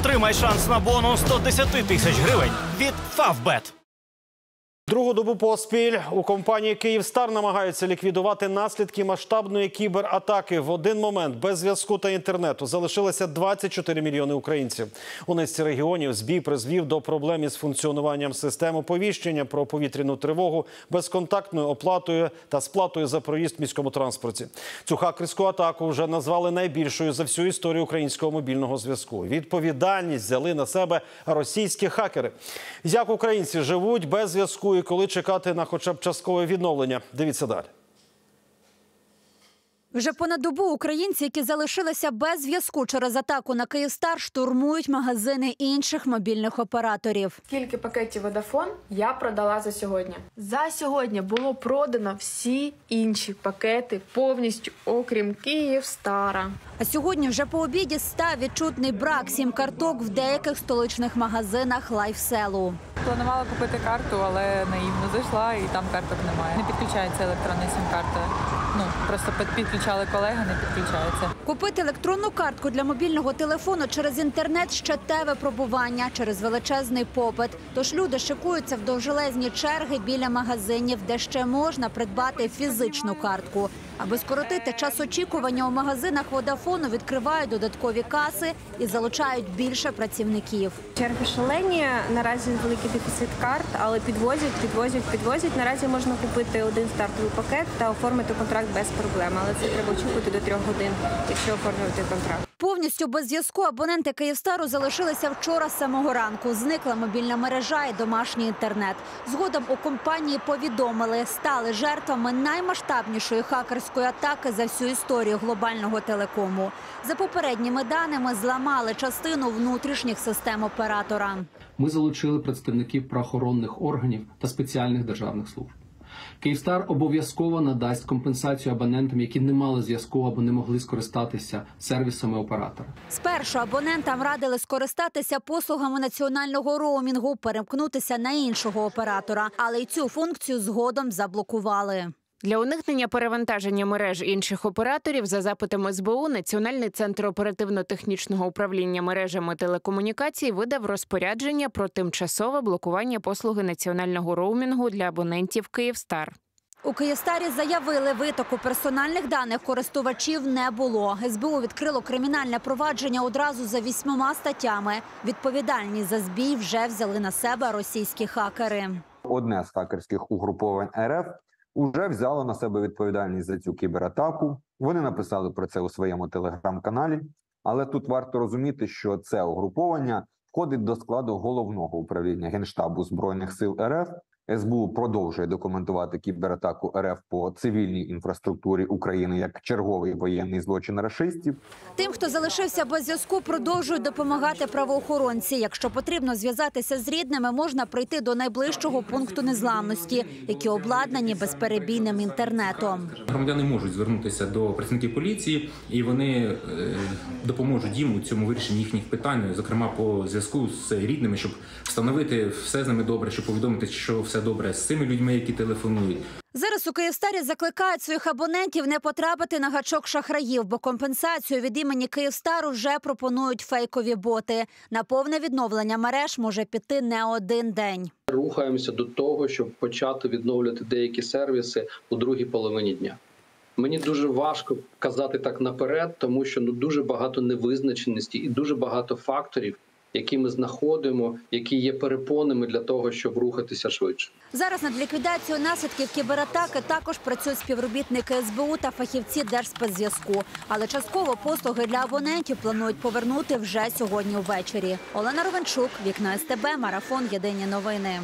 Отримай шанс на бонус 110 тисяч гривень від Favbet. Другу добу поспіль у компанії Київстар намагаються ліквідувати наслідки масштабної кібератаки. В один момент без зв'язку та інтернету залишилося 24 мільйони українців. У низці регіонів збій призвів до проблем із функціонуванням систем оповіщення про повітряну тривогу, безконтактною оплатою та сплатою за проїзд в міському транспорті. Цю хакерську атаку вже назвали найбільшою за всю історію українського мобільного зв'язку. Відповідальність взяли на себе російські хакери. Як українці живуть без зв'язку і коли чекати на хоча б часткове відновлення? Дивіться далі. Вже понад добу українці, які залишилися без зв'язку через атаку на Київстар, штурмують магазини інших мобільних операторів. Скільки пакетів Vodafone я продала за сьогодні? За сьогодні було продано всі інші пакети повністю, окрім Київстара. А сьогодні вже по обіді став відчутний брак сім-карток в деяких столичних магазинах лайфселу. Планувала купити карту, але наївно зайшла і там карток немає. Не підключається електронна сім-карта. Ну просто під- підключали колеги, не підключається. Купити електронну картку для мобільного телефону через інтернет ще те випробування через величезний попит. Тож люди шикуються в довжелезні черги біля магазинів, де ще можна придбати фізичну картку. Аби скоротити час очікування у магазинах Водафону відкривають додаткові каси і залучають більше працівників. Черги шалені. Наразі великий дефіцит карт, але підвозять, підвозять, підвозять. Наразі можна купити один стартовий пакет та оформити контракт без проблем. Але це треба очікувати до трьох годин, якщо оформлювати контракт. Повністю без зв'язку абоненти Київстару залишилися вчора з самого ранку. Зникла мобільна мережа і домашній інтернет. Згодом у компанії повідомили, стали жертвами наймасштабнішої хакерської атаки за всю історію глобального телекому. За попередніми даними зламали частину внутрішніх систем оператора. Ми залучили представників правоохоронних органів та спеціальних державних служб. Київстар обов'язково надасть компенсацію абонентам, які не мали зв'язку або не могли скористатися сервісами оператора. Спершу абонентам радили скористатися послугами національного роумінгу, перемкнутися на іншого оператора, але й цю функцію згодом заблокували. Для уникнення перевантаження мереж інших операторів за запитом СБУ Національний центр оперативно-технічного управління мережами телекомунікацій видав розпорядження про тимчасове блокування послуги національного роумінгу для абонентів Київстар. У Київстарі заявили, витоку персональних даних користувачів не було. СБУ відкрило кримінальне провадження одразу за вісьмома статтями. Відповідальність за збій вже взяли на себе російські хакери. одне з хакерських угруповань РФ уже взяло на себе відповідальність за цю кібератаку. Вони написали про це у своєму телеграм-каналі. Але тут варто розуміти, що це угруповання входить до складу головного управління генштабу збройних сил РФ. СБУ продовжує документувати кібератаку РФ по цивільній інфраструктурі України як черговий воєнний злочин рашистів. Тим, хто залишився без зв'язку, продовжують допомагати правоохоронці. Якщо потрібно зв'язатися з рідними, можна прийти до найближчого пункту незламності, які обладнані безперебійним інтернетом. Громадяни можуть звернутися до працівників поліції, і вони е, допоможуть їм у цьому вирішенні їхніх питань, зокрема по зв'язку з рідними, щоб встановити все з ними добре, щоб повідомити, що все добре з цими людьми, які телефонують. Зараз у Київстарі закликають своїх абонентів не потрапити на гачок шахраїв, бо компенсацію від імені Київстару вже пропонують фейкові боти. На повне відновлення мереж може піти не один день. рухаємося до того, щоб почати відновлювати деякі сервіси у другій половині дня. Мені дуже важко казати так наперед, тому що ну дуже багато невизначеності і дуже багато факторів, які ми знаходимо, які є перепонами для того, щоб рухатися швидше. Зараз над ліквідацією наслідків кібератаки також працюють співробітники СБУ та фахівці Держспецзв'язку. Але частково послуги для абонентів планують повернути вже сьогодні ввечері. Олена Ровенчук, вікна СТБ, марафон Єдині новини.